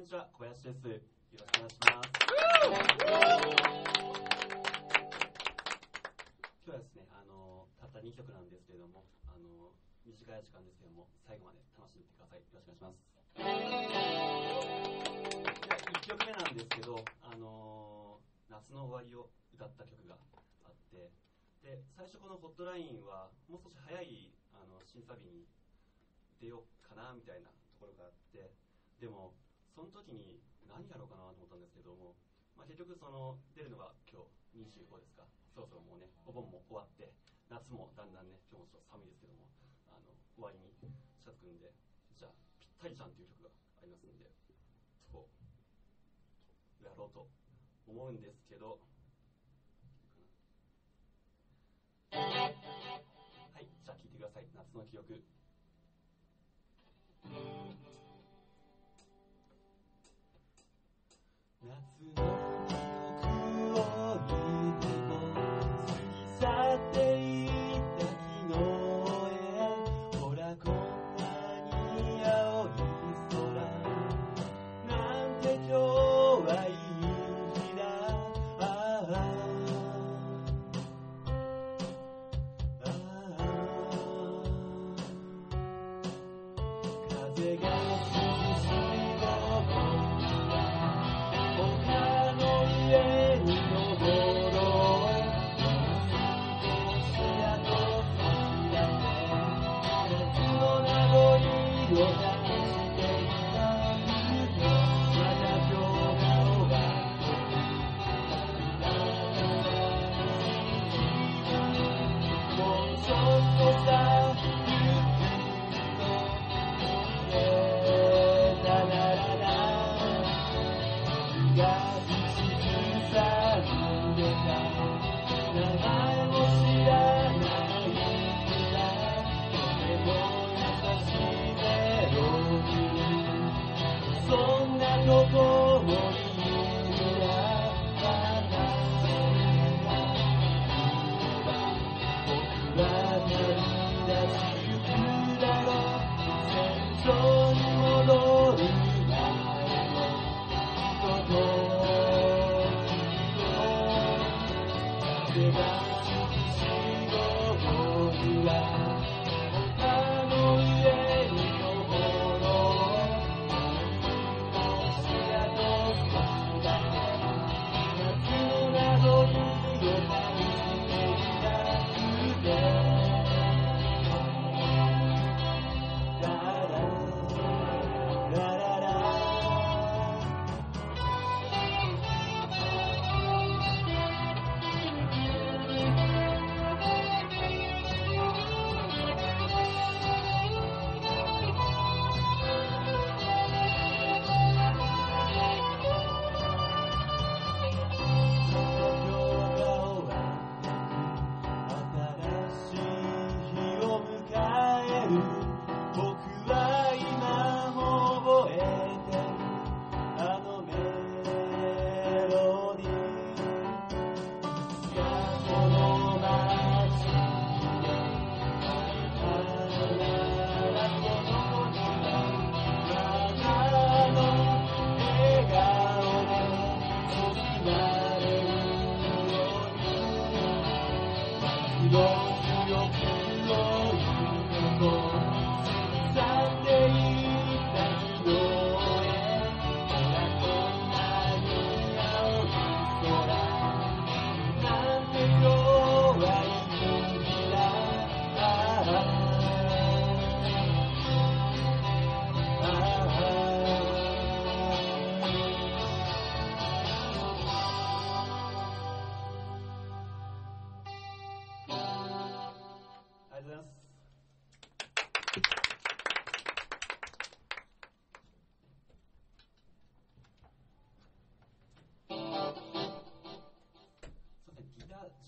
にちは、小林です。よろしくお願いします。今日はですね、あの、たった2曲なんですけれども、あの、短い時間ですけれども、最後まで楽しんでください。よろしくお願いします。1曲目なんですけど、あの、夏の終わりを歌った曲があって、で、最初このホットラインは、もう少し早い、あの、審査日に出ようかな、みたいなところがあって、でも、その時に何やろうかなと思ったんですけども、まあ、結局その出るのが今日25ですか。そろそろもうねお盆も終わって夏もだんだんね今日もちょっと寒いですけどもあの終わりに近づくんでじゃあ「ぴったりじゃん」っていう曲がありますんでそうやろうと思うんですけど口ずさ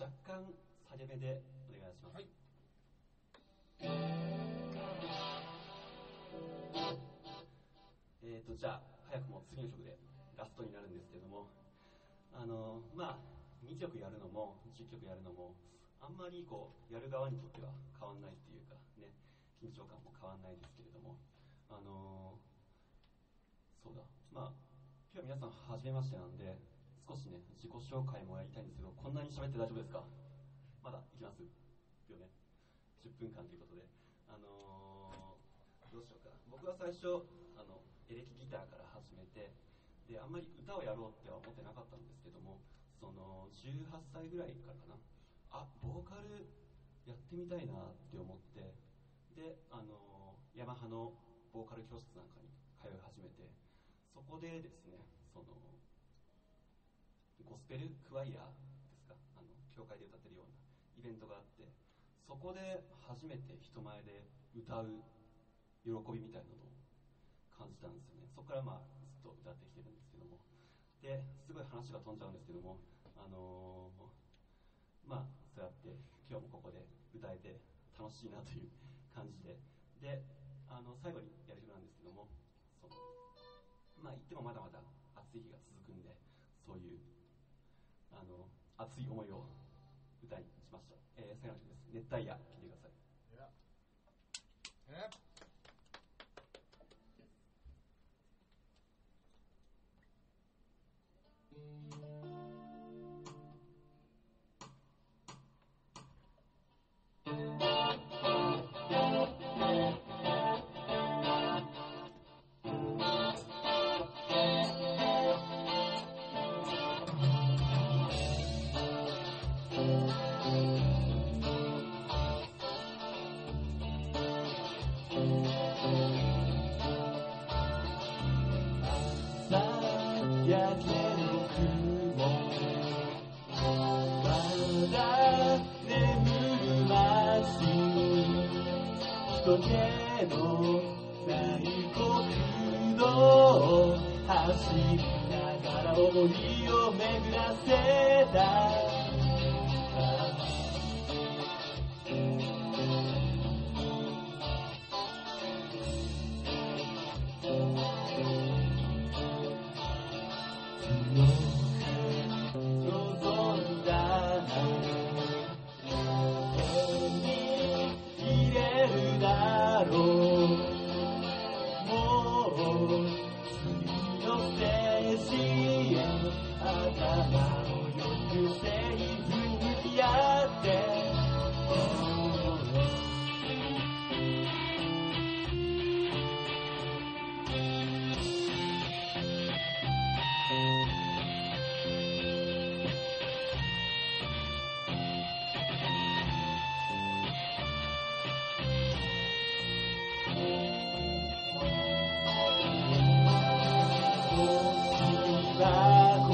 若干下げ目でお願いします。はいえーと、じゃあ、早くも次の曲でラストになるんですけども、あの、まあ、2曲やるのも、10曲やるのも、あんまりこう、やる側にとっては変わんないっていうか、ね、緊張感も変わんないですけれども、あのそうだ、まあ、今日は皆さん、はじめましてなんで、少しね、自己紹介もやりたいんですけど、こんなに喋って大丈夫ですか？まだいきますよね。10分間ということで。あのー、どうしようか。僕は最初、あの、エレキギターから始めて、で、あんまり歌をやろうっては思ってなかったんですけども、その、18歳ぐらいからかな。あ、ボーカルやってみたいなって思って、で、あのー、ヤマハのボーカル教室なんかに通い始めて、そこでですね、その、ゴスペルクワイヤーですか、あの、教会で歌ってるようなイベントがあって、そこで初めて人前で歌う喜びみたいなのを感じたんですよね。そこからまあ、ずっと歌ってきてるんですけども。で、すごい話が飛んじゃうんですけども、あのー、まあ、そうやって今日もここで歌えて楽しいなという感じで、で、あの、最後にやる曲なんですけども、その、まあ言ってもまだまだ暑い日が続くんで、そういう、熱い思いを歌にしました。えー、最後の曲です。熱帯夜、聴いてください。Yeah. Yeah. れのな国道を走りながら思いを巡らせた。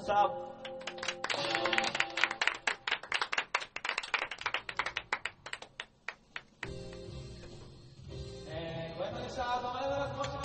hands up. Eh, bueno, esa, vamos.